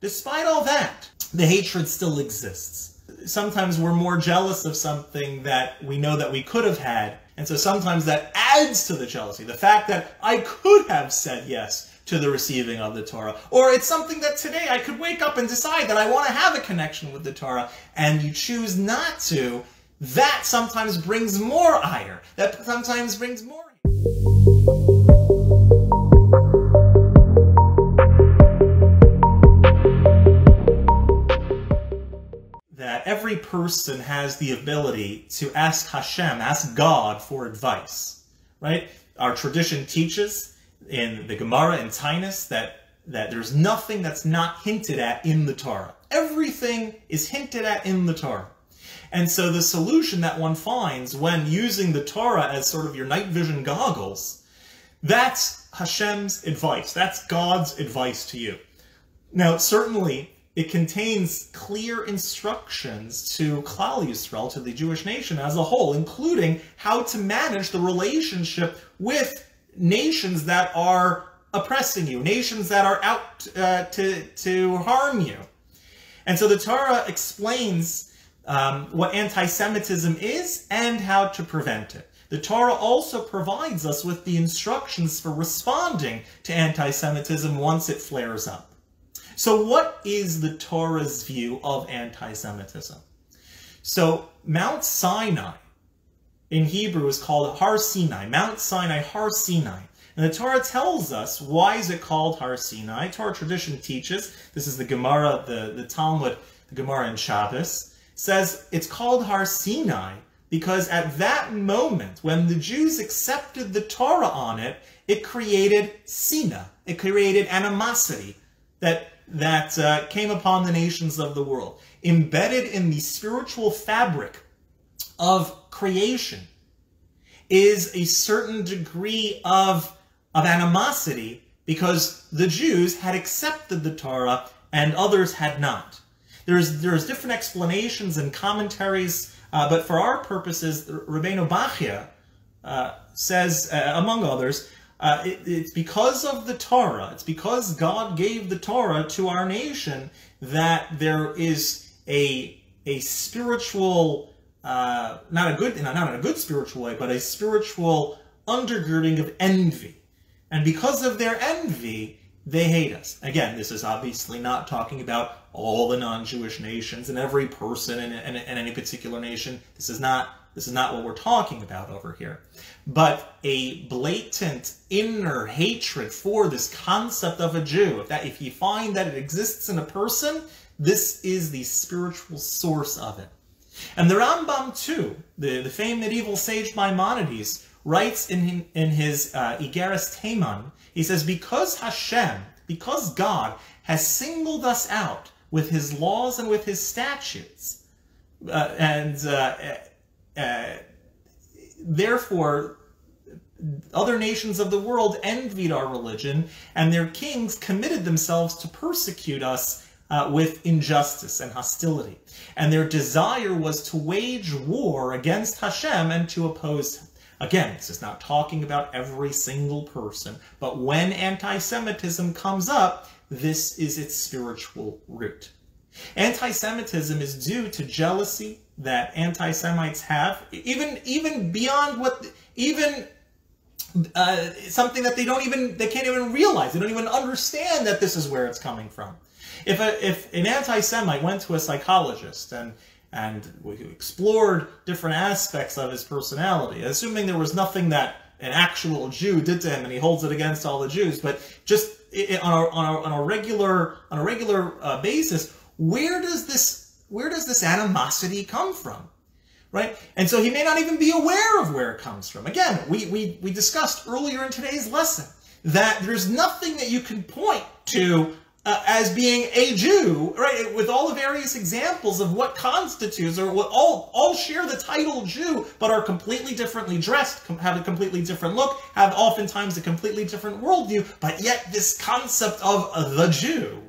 Despite all that, the hatred still exists. Sometimes we're more jealous of something that we know that we could have had, and so sometimes that adds to the jealousy. The fact that I could have said yes to the receiving of the Torah. Or it's something that today I could wake up and decide that I want to have a connection with the Torah, and you choose not to. That sometimes brings more ire. That sometimes brings more. Every person has the ability to ask Hashem, ask God for advice, right? Our tradition teaches in the Gemara in Taanis that, that there's nothing that's not hinted at in the Torah. Everything is hinted at in the Torah. And so the solution that one finds when using the Torah as sort of your night vision goggles, that's Hashem's advice. That's God's advice to you. Now, certainly, it contains clear instructions to Klal Yisrael, to the Jewish nation as a whole, including how to manage the relationship with nations that are oppressing you, nations that are out uh, to, to harm you. And so the Torah explains um, what anti-Semitism is and how to prevent it. The Torah also provides us with the instructions for responding to anti-Semitism once it flares up. So what is the Torah's view of anti-Semitism? So Mount Sinai in Hebrew is called Har Sinai, Mount Sinai, Har Sinai. And the Torah tells us why is it called Har Sinai. Torah tradition teaches, this is the Gemara, the, the Talmud, the Gemara in Shabbos, says it's called Har Sinai because at that moment, when the Jews accepted the Torah on it, it created sina, it created animosity that, that uh, came upon the nations of the world. Embedded in the spiritual fabric of creation is a certain degree of, of animosity because the Jews had accepted the Torah and others had not. There's, there's different explanations and commentaries, uh, but for our purposes, Rabbeinu Bachya uh, says, uh, among others, uh, it, it's because of the Torah, it's because God gave the Torah to our nation that there is a, a spiritual uh, not a good, not in a good spiritual way, but a spiritual undergirding of envy. And because of their envy, they hate us. Again, this is obviously not talking about all the non-Jewish nations and every person in, in, in, any particular nation. This is not this is not what we're talking about over here. But a blatant inner hatred for this concept of a Jew. If that if you find that it exists in a person, this is the spiritual source of it. And the Rambam, too, the, the famed medieval sage Maimonides, writes in, in his uh, Igeres Teman, he says, because Hashem, because God has singled us out with his laws and with his statutes, uh, and uh, uh therefore other nations of the world envied our religion, and their kings committed themselves to persecute us uh, with injustice and hostility. And their desire was to wage war against Hashem and to oppose him. Again, this is not talking about every single person, but when anti-Semitism comes up, this is its spiritual root. Anti-Semitism is due to jealousy that anti-Semites have, even even beyond what even uh, something that they don't even they can't even realize. They don't even understand that this is where it's coming from. If, a, if an anti-Semite went to a psychologist and and we explored different aspects of his personality, assuming there was nothing that an actual Jew did to him, and he holds it against all the Jews, but just on a, on a, on a regular on a regular uh, basis, where does this where does this animosity come from? Right? And so he may not even be aware of where it comes from. Again, we, we, we discussed earlier in today's lesson that there's nothing that you can point to uh, as being a Jew, right? With all the various examples of what constitutes, or what all all share the title Jew, but are completely differently dressed, have a completely different look, have oftentimes a completely different worldview, but yet this concept of the Jew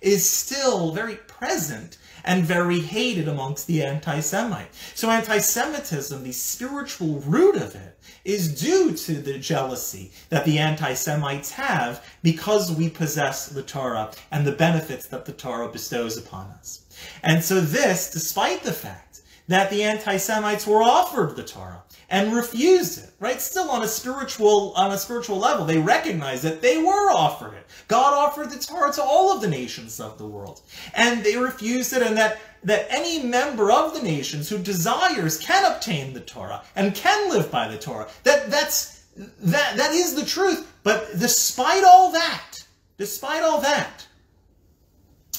is still very present and very hated amongst the anti-Semite. So anti-Semitism, the spiritual root of it, is due to the jealousy that the anti-Semites have because we possess the Torah and the benefits that the Torah bestows upon us. And so this, despite the fact that the anti-Semites were offered the Torah and refused it, right? Still on a spiritual, on a spiritual level, they recognized that they were offered it. God offered the Torah to all of the nations of the world. And they refused it and that that any member of the nations who desires can obtain the Torah and can live by the Torah. That that's that that is the truth. But despite all that, despite all that,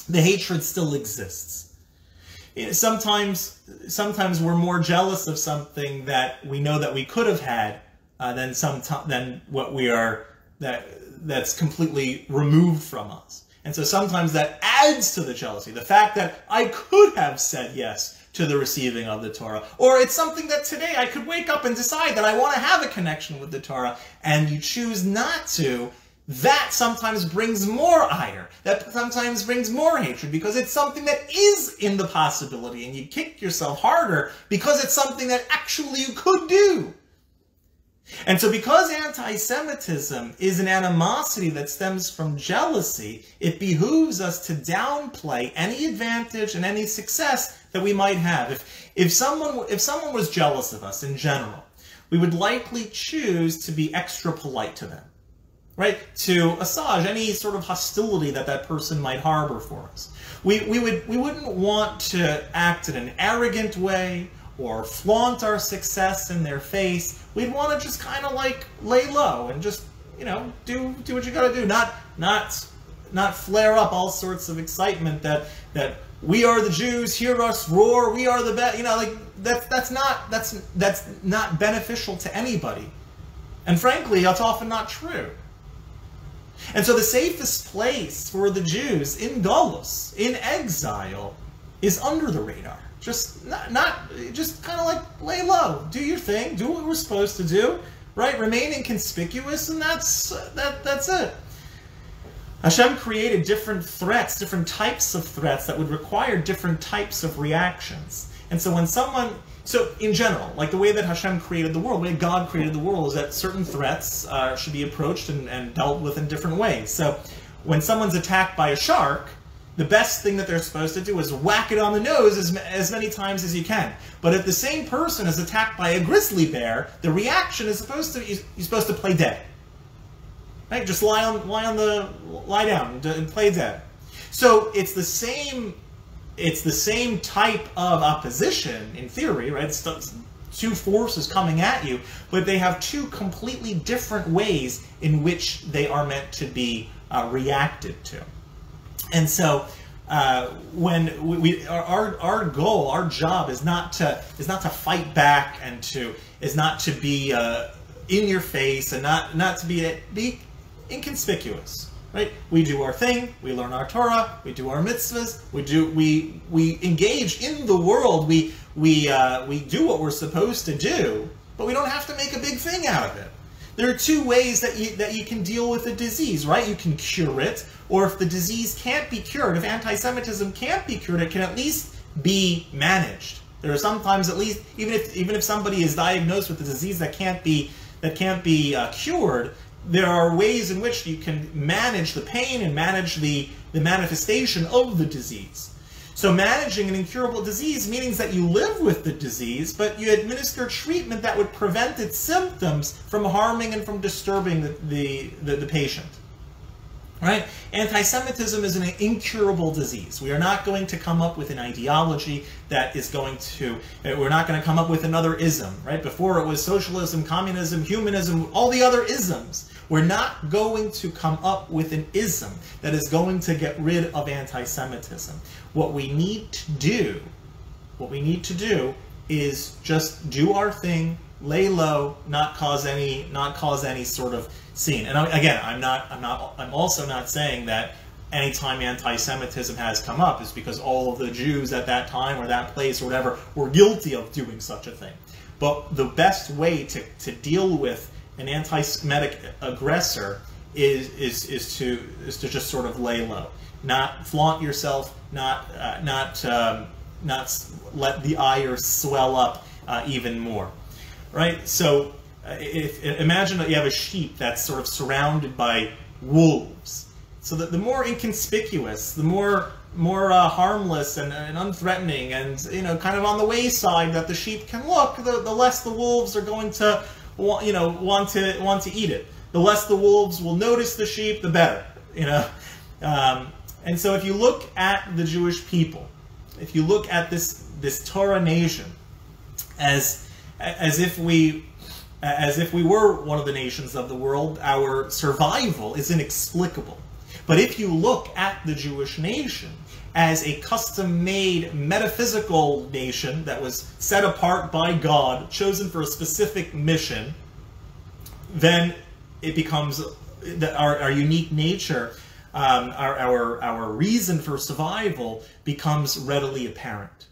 the hatred still exists. Sometimes, sometimes we're more jealous of something that we know that we could have had uh, than some than what we are that that's completely removed from us. And so sometimes that adds to the jealousy. The fact that I could have said yes to the receiving of the Torah. Or it's something that today I could wake up and decide that I want to have a connection with the Torah, and you choose not to. That sometimes brings more ire. That sometimes brings more hatred because it's something that is in the possibility, and you kick yourself harder because it's something that actually you could do. And so because anti-Semitism is an animosity that stems from jealousy, it behooves us to downplay any advantage and any success that we might have. If, if, someone, if someone was jealous of us in general, we would likely choose to be extra polite to them, right? To assuage any sort of hostility that that person might harbor for us. We, we, would, we wouldn't want to act in an arrogant way or flaunt our success in their face. We'd want to just kind of like lay low and just, you know, do do what you got to do. Not not not flare up all sorts of excitement that that we are the Jews, hear us roar, we are the best. You know, like that's that's not that's that's not beneficial to anybody. And frankly, that's often not true. And so the safest place for the Jews in Golos, in exile, is under the radar. Just not, not just kind of like lay low, do your thing, do what we're supposed to do, right? Remain inconspicuous, and that's that. That's it. Hashem created different threats, different types of threats that would require different types of reactions. And so when someone, so in general, like the way that Hashem created the world, the way God created the world is that certain threats uh, should be approached and, and dealt with in different ways. So when someone's attacked by a shark, the best thing that they're supposed to do is whack it on the nose as, as many times as you can. But if the same person is attacked by a grizzly bear, the reaction is supposed to you're supposed to play dead. Right? Just lie on lie on the lie down and play dead. So it's the same it's the same type of opposition in theory, right? It's two forces coming at you, but they have two completely different ways in which they are meant to be uh, reacted to. And so uh, when we, we our, our goal, our job is not to is not to fight back and to is not to be uh, in your face and not not to be be inconspicuous. Right? We do our thing. We learn our Torah. We do our mitzvahs. We do we we engage in the world. We we uh, we do what we're supposed to do, but we don't have to make a big thing out of it. There are two ways that you, that you can deal with a disease, right? You can cure it, or if the disease can't be cured, if anti-Semitism can't be cured, it can at least be managed. There are sometimes, at least, even if even if somebody is diagnosed with a disease that can't be that can't be uh, cured, there are ways in which you can manage the pain and manage the the manifestation of the disease. So managing an incurable disease means that you live with the disease, but you administer treatment that would prevent its symptoms from harming and from disturbing the, the, the, the patient. Right? Anti-Semitism is an incurable disease. We are not going to come up with an ideology that is going to, uh, we're not going to come up with another ism, right? Before it was socialism, communism, humanism, all the other isms. We're not going to come up with an ism that is going to get rid of anti-Semitism. What we need to do, what we need to do is just do our thing, lay low, not cause any, not cause any sort of scene. And again, I'm not, I'm not, I'm also not saying that anytime anti-Semitism has come up is because all of the Jews at that time or that place or whatever were guilty of doing such a thing. But the best way to, to deal with an anti-Semitic aggressor is, is, is, to, is to just sort of lay low. not flaunt yourself, not uh, not um, not let the ire swell up uh, even more, right? So, if, imagine that you have a sheep that's sort of surrounded by wolves. So that the more inconspicuous, the more more uh, harmless and, and, unthreatening, and you know, kind of on the wayside that the sheep can look, the, the less the wolves are going to, you know, want to want to eat it. The less the wolves will notice the sheep, the better. You know, um, and so if you look at the Jewish people, if you look at this this Torah nation, as as if we as if we were one of the nations of the world, our survival is inexplicable. But if you look at the Jewish nation as a custom-made metaphysical nation that was set apart by God, chosen for a specific mission, then it becomes our, our unique nature, um, our, our, our reason for survival becomes readily apparent.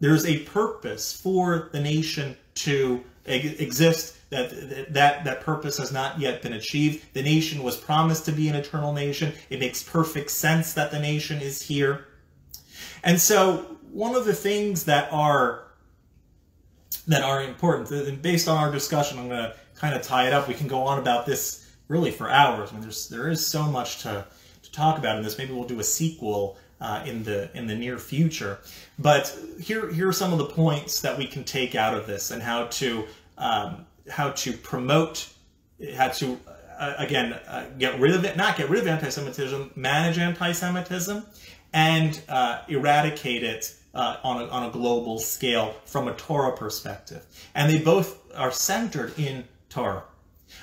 There's a purpose for the nation to exist. That, that that purpose has not yet been achieved. The nation was promised to be an eternal nation. It makes perfect sense that the nation is here. And so one of the things that are that are important, and based on our discussion, I'm going to kind of tie it up. We can go on about this really for hours. I mean, there's there is so much to to talk about in this. Maybe we'll do a sequel uh, in the in the near future. But here here are some of the points that we can take out of this and how to um, how to promote how to uh, again uh, get rid of it not get rid of anti-Semitism manage anti-Semitism and uh, eradicate it uh, on, a, on a global scale from a Torah perspective. And they both are centered in Torah.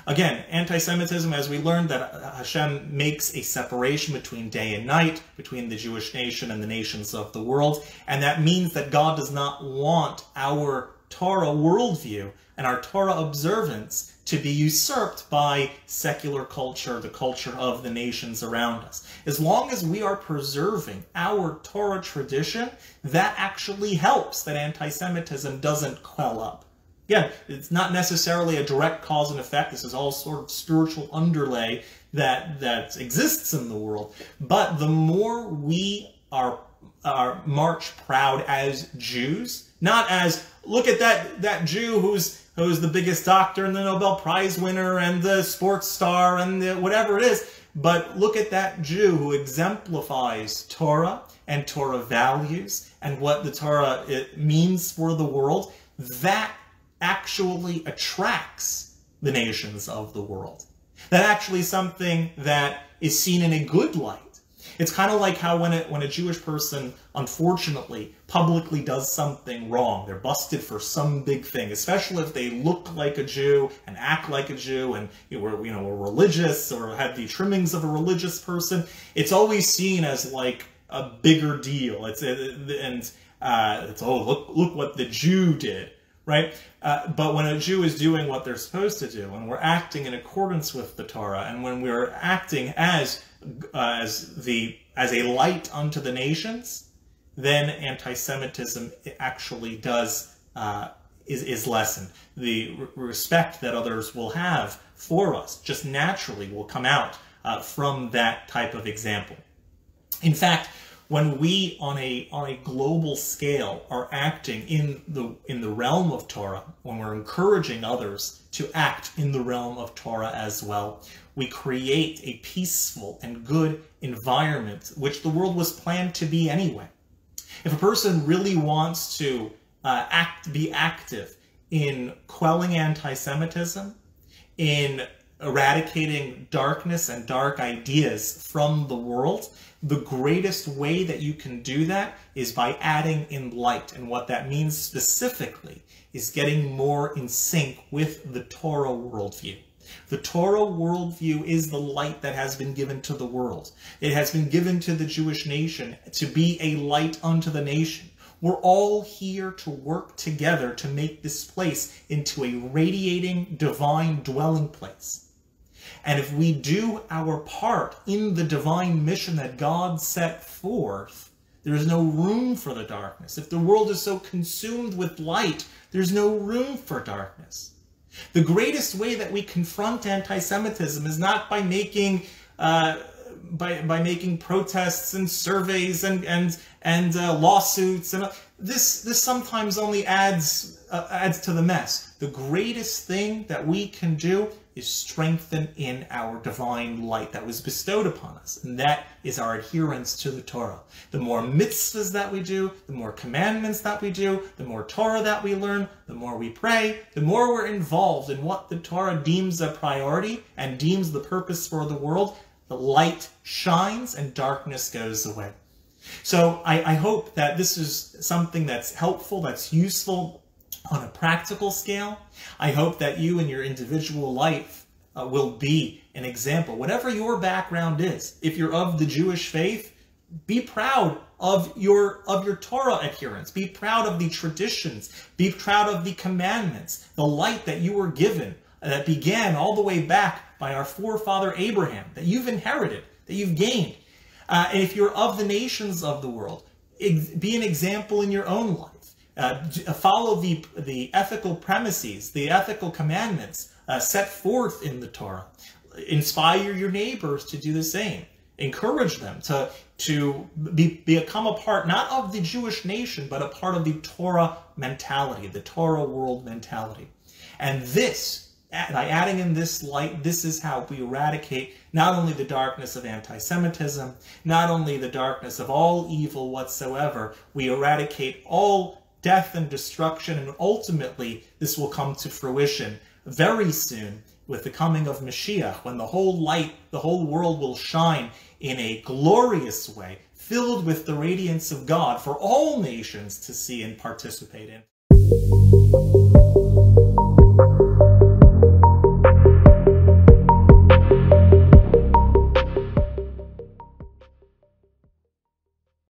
Again, anti-Semitism, as we learned that uh, Hashem makes a separation between day and night, between the Jewish nation and the nations of the world, and that means that God does not want our Torah worldview and our Torah observance to be usurped by secular culture, the culture of the nations around us. As long as we are preserving our Torah tradition, that actually helps that anti-Semitism doesn't quell up. Again, it's not necessarily a direct cause and effect. This is all sort of spiritual underlay that that exists in the world. But the more we are are march proud as Jews, not as look at that that Jew who's who's the biggest doctor and the Nobel Prize winner and the sports star and the, whatever it is, but look at that Jew who exemplifies Torah and Torah values and what the Torah it means for the world. That actually attracts the nations of the world. That actually is something that is seen in a good light. It's kind of like how when a, when a Jewish person, unfortunately, publicly does something wrong, they're busted for some big thing, especially if they look like a Jew and act like a Jew and you know, you know, were religious or had the trimmings of a religious person. It's always seen as like a bigger deal. It's and uh, it's oh look look what the Jew did right? Uh, but when a Jew is doing what they're supposed to do, and we're acting in accordance with the Torah, and when we're acting as uh, as the as a light unto the nations, then anti-Semitism actually does uh, is is lessened. The re respect that others will have for us just naturally will come out uh, from that type of example. In fact, when we on a on a global scale are acting in the in the realm of Torah, when we're encouraging others to act in the realm of Torah as well, we create a peaceful and good environment, which the world was planned to be anyway. If a person really wants to uh, act, be active in quelling anti-Semitism, in eradicating darkness and dark ideas from the world, the greatest way that you can do that is by adding in light. And what that means specifically is getting more in sync with the Torah worldview. The Torah worldview is the light that has been given to the world. It has been given to the Jewish nation to be a light unto the nation. We're all here to work together to make this place into a radiating divine dwelling place. And if we do our part in the divine mission that God set forth, there is no room for the darkness. If the world is so consumed with light, there's no room for darkness. The greatest way that we confront anti-Semitism is not by making uh, by by making protests and surveys and and and uh, lawsuits and uh, this this sometimes only adds uh, adds to the mess. The greatest thing that we can do is strengthen in our divine light that was bestowed upon us, and that is our adherence to the Torah. The more mitzvahs that we do, the more commandments that we do, the more Torah that we learn, the more we pray, the more we're involved in what the Torah deems a priority and deems the purpose for the world, the light shines and darkness goes away. So I, I hope that this is something that's helpful, that's useful on a practical scale. I hope that you in your individual life uh, will be an example. Whatever your background is, if you're of the Jewish faith, be proud of your of your Torah adherence. Be proud of the traditions. Be proud of the commandments, the light that you were given that began all the way back by our forefather Abraham, that you've inherited, that you've gained. Uh, and if you're of the nations of the world, be an example in your own life. Uh, uh, follow the, the ethical premises, the ethical commandments uh, set forth in the Torah. Inspire your neighbors to do the same. Encourage them to, to be, become a part, not of the Jewish nation, but a part of the Torah mentality, the Torah world mentality. And this by adding in this light, this is how we eradicate not only the darkness of anti-Semitism, not only the darkness of all evil whatsoever, we eradicate all death and destruction, and ultimately this will come to fruition very soon with the coming of Mashiach, when the whole light, the whole world will shine in a glorious way, filled with the radiance of God for all nations to see and participate in.